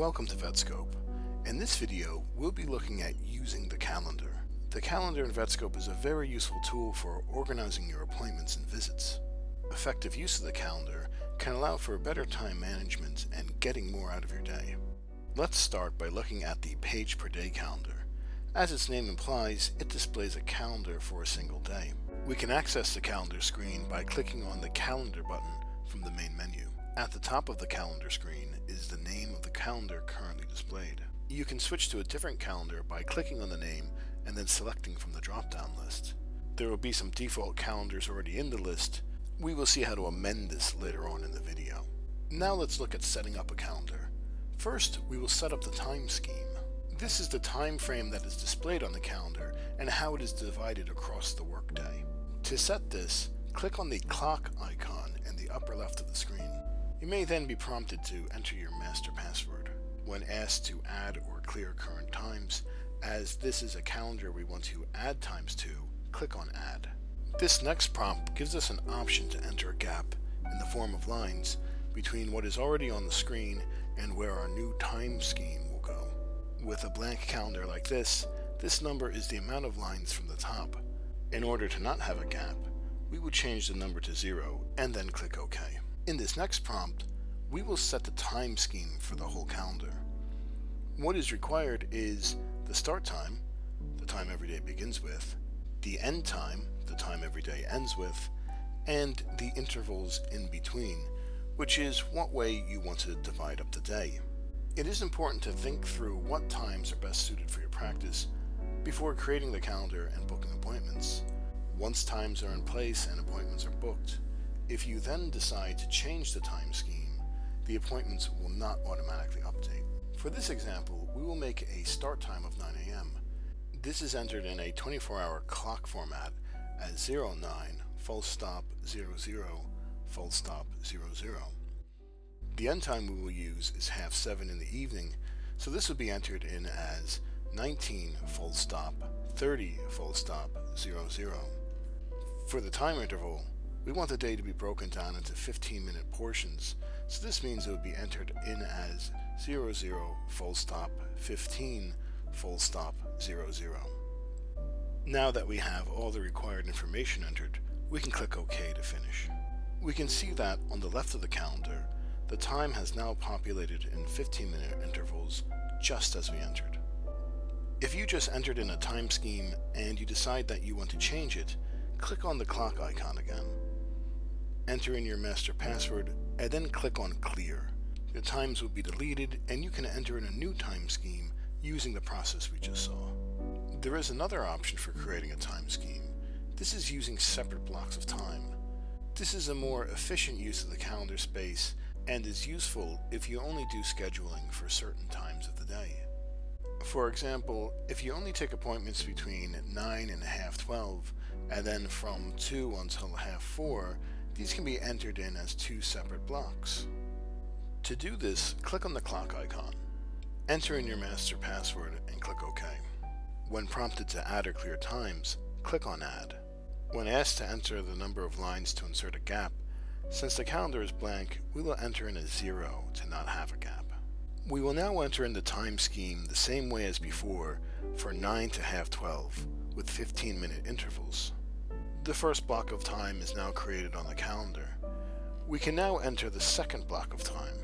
Welcome to Vetscope. In this video, we'll be looking at using the calendar. The calendar in Vetscope is a very useful tool for organizing your appointments and visits. Effective use of the calendar can allow for better time management and getting more out of your day. Let's start by looking at the page per day calendar. As its name implies, it displays a calendar for a single day. We can access the calendar screen by clicking on the calendar button from the main menu. At the top of the calendar screen is the name calendar currently displayed. You can switch to a different calendar by clicking on the name and then selecting from the drop-down list. There will be some default calendars already in the list. We will see how to amend this later on in the video. Now let's look at setting up a calendar. First, we will set up the time scheme. This is the time frame that is displayed on the calendar and how it is divided across the workday. To set this, click on the clock icon in the upper left of the screen. You may then be prompted to enter your master password. When asked to add or clear current times, as this is a calendar we want to add times to, click on Add. This next prompt gives us an option to enter a gap, in the form of lines, between what is already on the screen and where our new time scheme will go. With a blank calendar like this, this number is the amount of lines from the top. In order to not have a gap, we would change the number to zero and then click OK. In this next prompt, we will set the time scheme for the whole calendar. What is required is the start time, the time every day begins with, the end time, the time every day ends with, and the intervals in between, which is what way you want to divide up the day. It is important to think through what times are best suited for your practice before creating the calendar and booking appointments. Once times are in place and appointments are booked, if you then decide to change the time scheme, the appointments will not automatically update. For this example, we will make a start time of 9 a.m. This is entered in a 24-hour clock format as 09 full stop 00 full stop 00. The end time we will use is half 7 in the evening, so this will be entered in as 19 full stop 30 full stop 00. For the time interval, we want the day to be broken down into 15 minute portions, so this means it would be entered in as 00 full stop 15 full stop 00. Now that we have all the required information entered, we can click OK to finish. We can see that on the left of the calendar, the time has now populated in 15 minute intervals just as we entered. If you just entered in a time scheme and you decide that you want to change it, click on the clock icon again enter in your master password, and then click on Clear. The times will be deleted, and you can enter in a new time scheme using the process we just saw. There is another option for creating a time scheme. This is using separate blocks of time. This is a more efficient use of the calendar space and is useful if you only do scheduling for certain times of the day. For example, if you only take appointments between 9 and half 12, and then from 2 until half 4, these can be entered in as two separate blocks. To do this, click on the clock icon. Enter in your master password and click OK. When prompted to add or clear times, click on Add. When asked to enter the number of lines to insert a gap, since the calendar is blank, we will enter in a zero to not have a gap. We will now enter in the time scheme the same way as before for 9 to half 12, with 15 minute intervals. The first block of time is now created on the calendar. We can now enter the second block of time.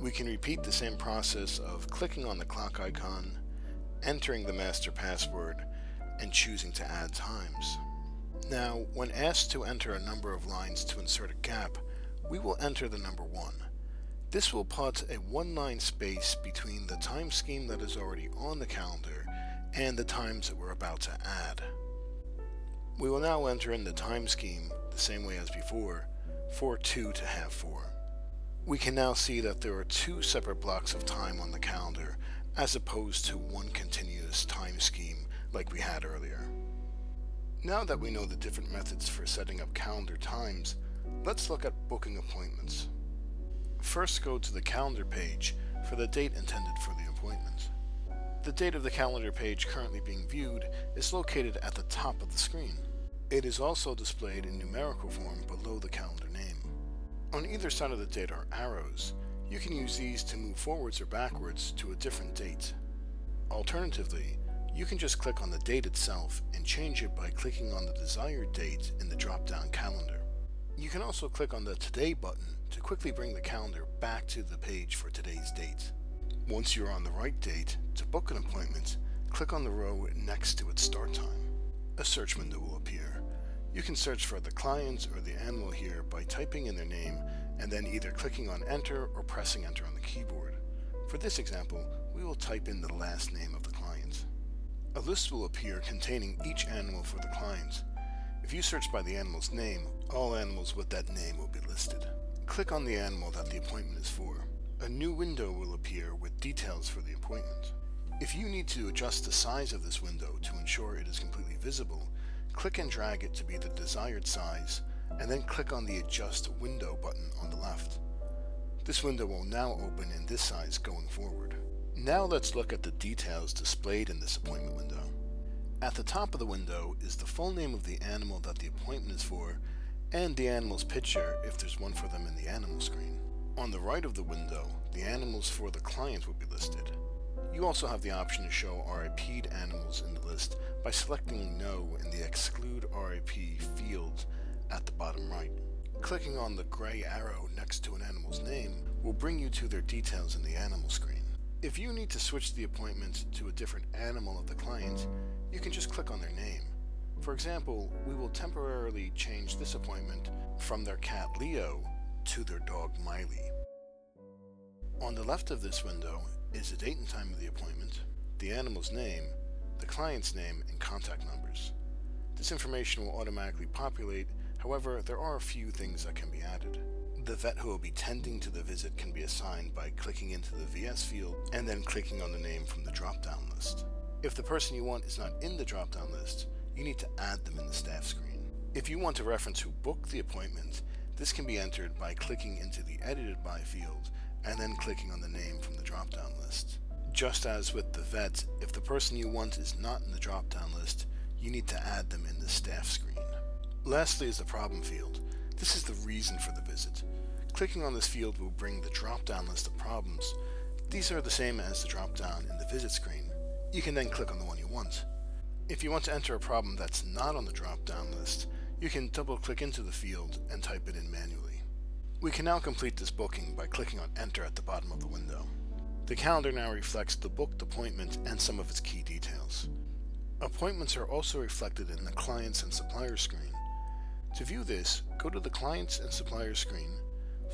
We can repeat the same process of clicking on the clock icon, entering the master password, and choosing to add times. Now, when asked to enter a number of lines to insert a gap, we will enter the number 1. This will put a one-line space between the time scheme that is already on the calendar and the times that we're about to add. We will now enter in the time scheme the same way as before, for 2 to half 4. We can now see that there are two separate blocks of time on the calendar as opposed to one continuous time scheme like we had earlier. Now that we know the different methods for setting up calendar times, let's look at booking appointments. First go to the calendar page for the date intended for the appointment. The date of the calendar page currently being viewed is located at the top of the screen. It is also displayed in numerical form below the calendar name. On either side of the date are arrows. You can use these to move forwards or backwards to a different date. Alternatively, you can just click on the date itself and change it by clicking on the desired date in the drop-down calendar. You can also click on the Today button to quickly bring the calendar back to the page for today's date. Once you're on the right date, to book an appointment, click on the row next to its start time. A search window will appear. You can search for the client or the animal here by typing in their name and then either clicking on enter or pressing enter on the keyboard. For this example, we will type in the last name of the client. A list will appear containing each animal for the client. If you search by the animal's name, all animals with that name will be listed. Click on the animal that the appointment is for. A new window will appear with details for the appointment. If you need to adjust the size of this window to ensure it is completely visible, click and drag it to be the desired size, and then click on the Adjust Window button on the left. This window will now open in this size going forward. Now let's look at the details displayed in this appointment window. At the top of the window is the full name of the animal that the appointment is for and the animal's picture if there's one for them in the animal screen. On the right of the window, the animals for the client will be listed. You also have the option to show RIP'd animals in the list by selecting No in the Exclude RIP field at the bottom right. Clicking on the gray arrow next to an animal's name will bring you to their details in the animal screen. If you need to switch the appointment to a different animal of the client, you can just click on their name. For example, we will temporarily change this appointment from their cat Leo to their dog Miley. On the left of this window is the date and time of the appointment, the animal's name, the client's name, and contact numbers. This information will automatically populate However, there are a few things that can be added. The vet who will be tending to the visit can be assigned by clicking into the VS field and then clicking on the name from the drop-down list. If the person you want is not in the drop-down list, you need to add them in the staff screen. If you want to reference who booked the appointment, this can be entered by clicking into the Edited By field and then clicking on the name from the drop-down list. Just as with the vet, if the person you want is not in the drop-down list, you need to add them in the staff screen. Lastly is the problem field. This is the reason for the visit. Clicking on this field will bring the drop-down list of problems. These are the same as the drop-down in the visit screen. You can then click on the one you want. If you want to enter a problem that's not on the drop-down list, you can double-click into the field and type it in manually. We can now complete this booking by clicking on Enter at the bottom of the window. The calendar now reflects the booked appointment and some of its key details. Appointments are also reflected in the Clients and Suppliers screen. To view this, go to the Clients and Suppliers screen,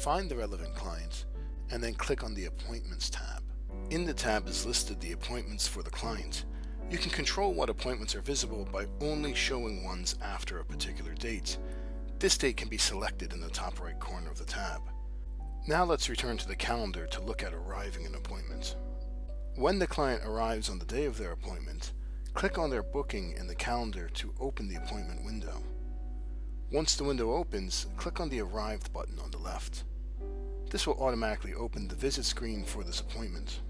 find the relevant client, and then click on the Appointments tab. In the tab is listed the appointments for the client. You can control what appointments are visible by only showing ones after a particular date. This date can be selected in the top right corner of the tab. Now let's return to the calendar to look at arriving an appointment. When the client arrives on the day of their appointment, click on their booking in the calendar to open the appointment window. Once the window opens, click on the Arrived button on the left. This will automatically open the visit screen for this appointment.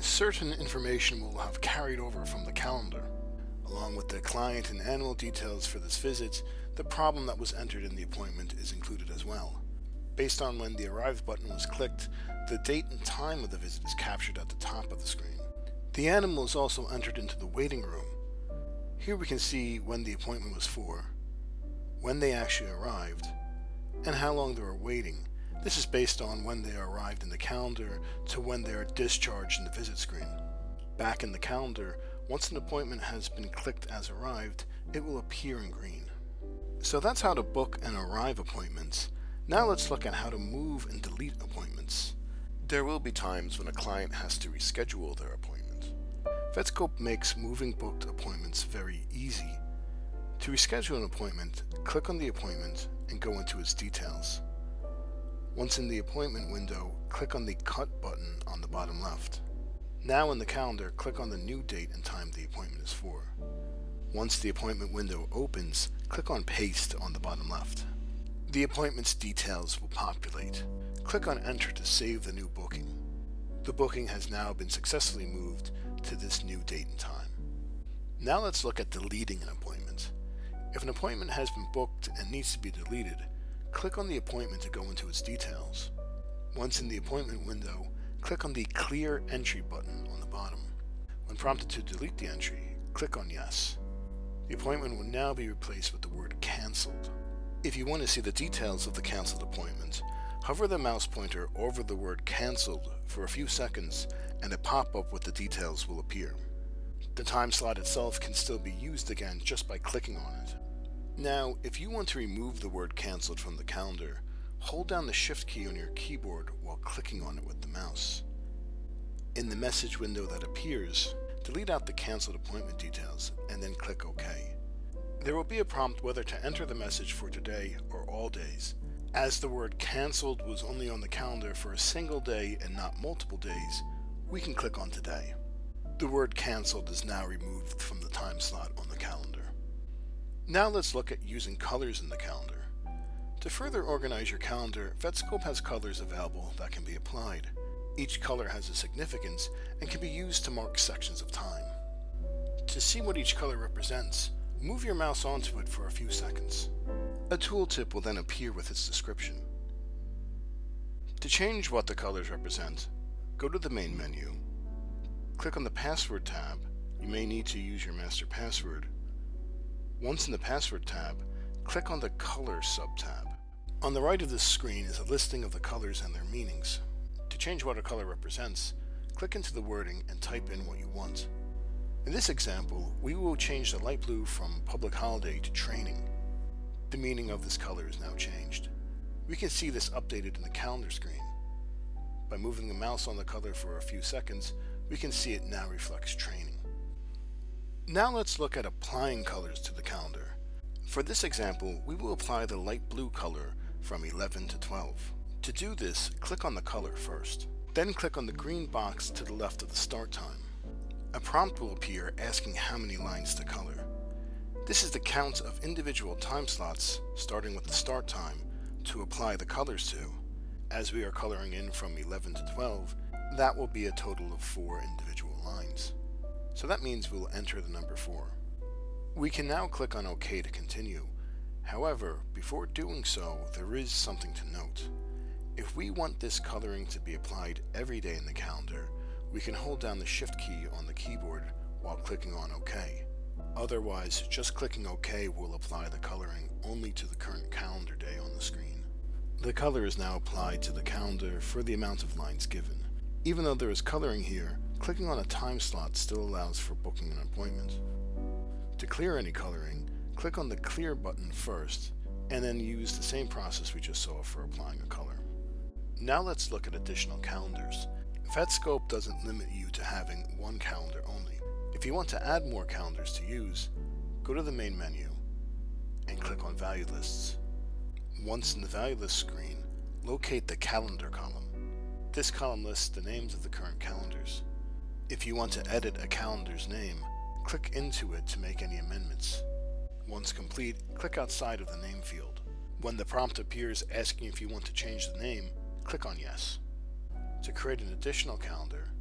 Certain information will have carried over from the calendar. Along with the client and animal details for this visit, the problem that was entered in the appointment is included as well. Based on when the Arrived button was clicked, the date and time of the visit is captured at the top of the screen. The animal is also entered into the waiting room. Here we can see when the appointment was for, when they actually arrived, and how long they were waiting. This is based on when they arrived in the calendar to when they are discharged in the visit screen. Back in the calendar, once an appointment has been clicked as arrived, it will appear in green. So that's how to book and arrive appointments. Now let's look at how to move and delete appointments. There will be times when a client has to reschedule their appointment. Vetscope makes moving booked appointments very easy to reschedule an appointment, click on the appointment and go into its details. Once in the appointment window, click on the Cut button on the bottom left. Now in the calendar, click on the new date and time the appointment is for. Once the appointment window opens, click on Paste on the bottom left. The appointment's details will populate. Click on Enter to save the new booking. The booking has now been successfully moved to this new date and time. Now let's look at deleting an appointment. If an appointment has been booked and needs to be deleted, click on the appointment to go into its details. Once in the appointment window, click on the Clear Entry button on the bottom. When prompted to delete the entry, click on Yes. The appointment will now be replaced with the word Cancelled. If you want to see the details of the cancelled appointment, hover the mouse pointer over the word Cancelled for a few seconds and a pop-up with the details will appear. The time slot itself can still be used again just by clicking on it. Now, if you want to remove the word cancelled from the calendar, hold down the Shift key on your keyboard while clicking on it with the mouse. In the message window that appears, delete out the cancelled appointment details and then click OK. There will be a prompt whether to enter the message for today or all days. As the word cancelled was only on the calendar for a single day and not multiple days, we can click on today. The word cancelled is now removed from the time slot on the calendar. Now let's look at using colors in the calendar. To further organize your calendar, Vetscope has colors available that can be applied. Each color has a significance and can be used to mark sections of time. To see what each color represents, move your mouse onto it for a few seconds. A tooltip will then appear with its description. To change what the colors represent, go to the main menu Click on the Password tab. You may need to use your master password. Once in the Password tab, click on the Color sub-tab. On the right of this screen is a listing of the colors and their meanings. To change what a color represents, click into the wording and type in what you want. In this example, we will change the light blue from public holiday to training. The meaning of this color is now changed. We can see this updated in the calendar screen. By moving the mouse on the color for a few seconds, we can see it now reflects training. Now let's look at applying colors to the calendar. For this example, we will apply the light blue color from 11 to 12. To do this, click on the color first. Then click on the green box to the left of the start time. A prompt will appear asking how many lines to color. This is the count of individual time slots, starting with the start time, to apply the colors to. As we are coloring in from 11 to 12, that will be a total of four individual lines. So that means we'll enter the number 4. We can now click on OK to continue. However, before doing so, there is something to note. If we want this coloring to be applied every day in the calendar, we can hold down the Shift key on the keyboard while clicking on OK. Otherwise, just clicking OK will apply the coloring only to the current calendar day on the screen. The color is now applied to the calendar for the amount of lines given. Even though there is coloring here, clicking on a time slot still allows for booking an appointment. To clear any coloring, click on the Clear button first, and then use the same process we just saw for applying a color. Now let's look at additional calendars. Vetscope doesn't limit you to having one calendar only. If you want to add more calendars to use, go to the main menu and click on Value Lists. Once in the Value List screen, locate the Calendar column. This column lists the names of the current calendars. If you want to edit a calendar's name, click into it to make any amendments. Once complete, click outside of the name field. When the prompt appears asking if you want to change the name, click on Yes. To create an additional calendar,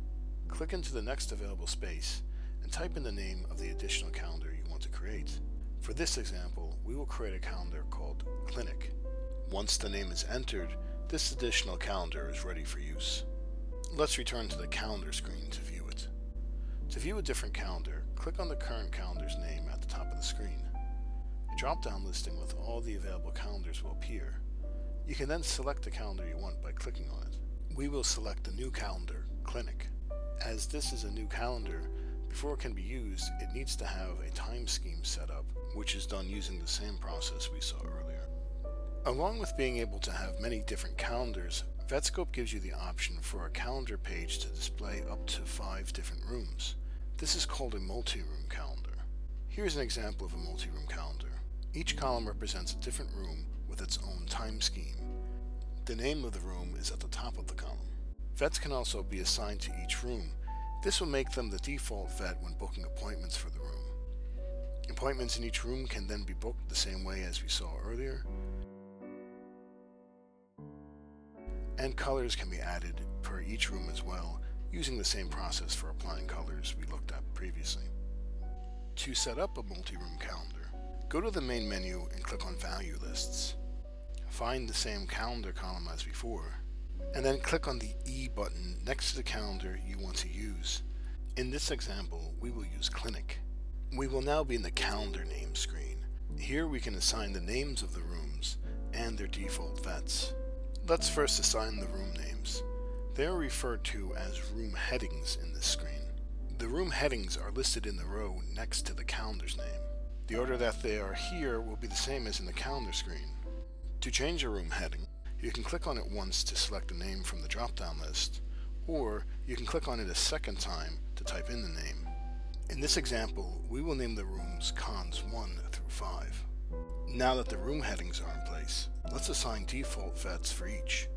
click into the next available space and type in the name of the additional calendar you want to create. For this example, we will create a calendar called Clinic. Once the name is entered, this additional calendar is ready for use. Let's return to the calendar screen to view. To view a different calendar, click on the current calendar's name at the top of the screen. A drop-down listing with all the available calendars will appear. You can then select the calendar you want by clicking on it. We will select the new calendar, Clinic. As this is a new calendar, before it can be used, it needs to have a time scheme set up, which is done using the same process we saw earlier. Along with being able to have many different calendars, Vetscope gives you the option for a calendar page to display up to five different rooms. This is called a multi-room calendar. Here's an example of a multi-room calendar. Each column represents a different room with its own time scheme. The name of the room is at the top of the column. Vets can also be assigned to each room. This will make them the default vet when booking appointments for the room. Appointments in each room can then be booked the same way as we saw earlier, and colors can be added per each room as well, using the same process for applying colors we looked at previously. To set up a multi-room calendar, go to the main menu and click on Value Lists. Find the same calendar column as before. and then click on the E button next to the calendar you want to use. In this example, we will use Clinic. We will now be in the calendar name screen. Here we can assign the names of the rooms and their default vets. Let's first assign the room names. They are referred to as room headings in this screen. The room headings are listed in the row next to the calendar's name. The order that they are here will be the same as in the calendar screen. To change a room heading, you can click on it once to select a name from the drop-down list, or you can click on it a second time to type in the name. In this example, we will name the rooms Cons 1 through 5. Now that the room headings are in place, let's assign default vets for each.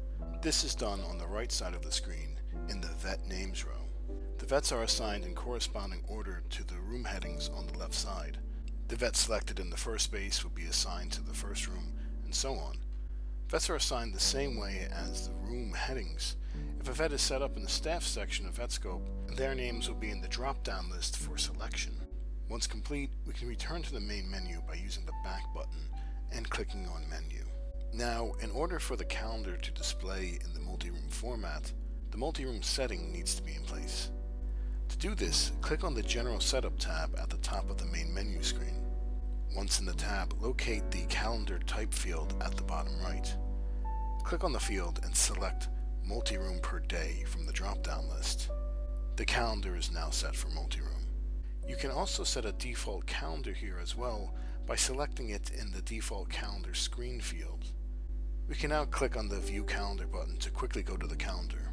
This is done on the right side of the screen in the Vet Names row. The vets are assigned in corresponding order to the room headings on the left side. The vet selected in the first space will be assigned to the first room, and so on. Vets are assigned the same way as the room headings. If a vet is set up in the staff section of Vetscope, their names will be in the drop-down list for selection. Once complete, we can return to the main menu by using the back button and clicking on Menu. Now, in order for the calendar to display in the multi-room format, the multi-room setting needs to be in place. To do this, click on the General Setup tab at the top of the main menu screen. Once in the tab, locate the Calendar Type field at the bottom right. Click on the field and select Multi-Room per Day from the drop-down list. The calendar is now set for multi-room. You can also set a default calendar here as well by selecting it in the default calendar screen field. We can now click on the View Calendar button to quickly go to the calendar.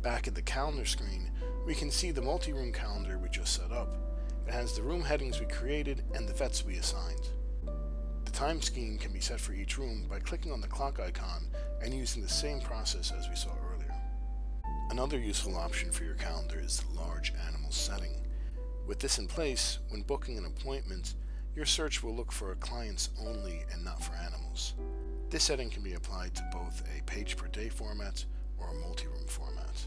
Back at the calendar screen, we can see the multi-room calendar we just set up. It has the room headings we created and the vets we assigned. The time scheme can be set for each room by clicking on the clock icon and using the same process as we saw earlier. Another useful option for your calendar is the large animal setting. With this in place, when booking an appointment, your search will look for clients only and not for animals. This setting can be applied to both a page per day format or a multi-room format.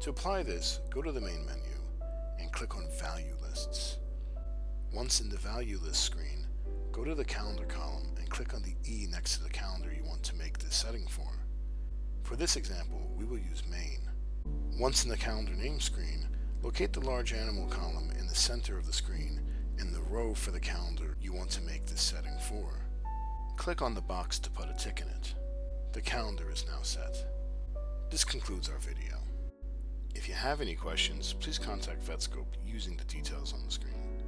To apply this, go to the main menu and click on Value Lists. Once in the Value List screen, go to the Calendar column and click on the E next to the calendar you want to make this setting for. For this example, we will use Main. Once in the Calendar Name screen, locate the large animal column in the center of the screen in the row for the calendar you want to make this setting for. Click on the box to put a tick in it. The calendar is now set. This concludes our video. If you have any questions, please contact Vetscope using the details on the screen.